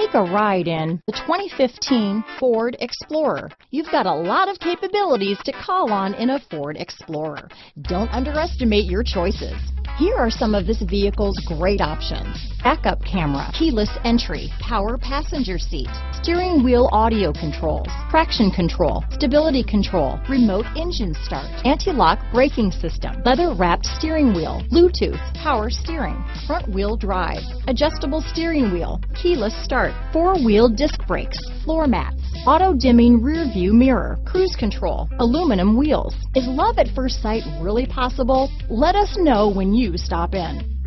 Take a ride in the 2015 Ford Explorer. You've got a lot of capabilities to call on in a Ford Explorer. Don't underestimate your choices. Here are some of this vehicle's great options. Backup camera, keyless entry, power passenger seat, steering wheel audio controls, traction control, stability control, remote engine start, anti-lock braking system, leather wrapped steering wheel, Bluetooth, power steering, front wheel drive, adjustable steering wheel, keyless start, four wheel disc brakes, floor mats, auto dimming rear view mirror, cruise control, aluminum wheels. Is love at first sight really possible? Let us know when you stop in.